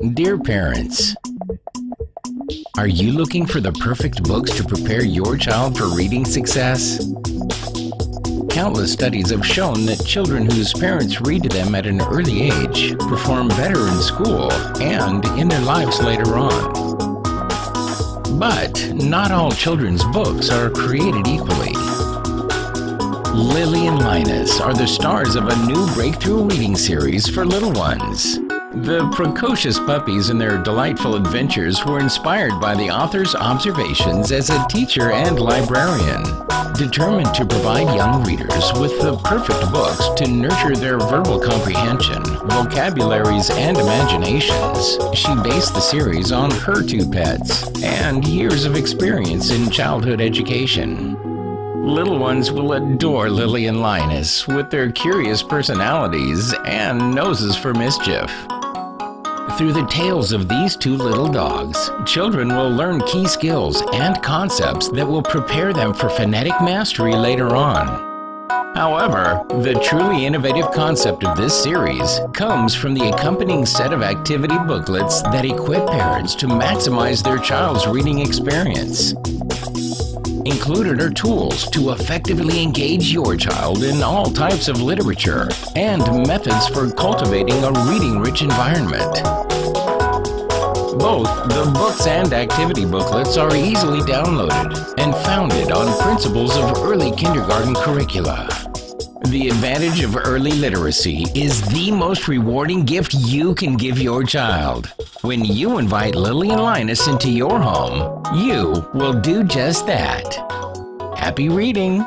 Dear parents, are you looking for the perfect books to prepare your child for reading success? Countless studies have shown that children whose parents read to them at an early age perform better in school and in their lives later on. But not all children's books are created equally. Lily and Linus are the stars of a new breakthrough reading series for little ones. The precocious puppies and their delightful adventures were inspired by the author's observations as a teacher and librarian. Determined to provide young readers with the perfect books to nurture their verbal comprehension, vocabularies, and imaginations, she based the series on her two pets and years of experience in childhood education. Little ones will adore Lily and Linus with their curious personalities and noses for mischief. Through the tales of these two little dogs, children will learn key skills and concepts that will prepare them for phonetic mastery later on. However, the truly innovative concept of this series comes from the accompanying set of activity booklets that equip parents to maximize their child's reading experience. Included are tools to effectively engage your child in all types of literature and methods for cultivating a reading rich environment. Both the books and activity booklets are easily downloaded and founded on principles of early kindergarten curricula. The advantage of early literacy is the most rewarding gift you can give your child. When you invite Lily and Linus into your home, you will do just that. Happy reading!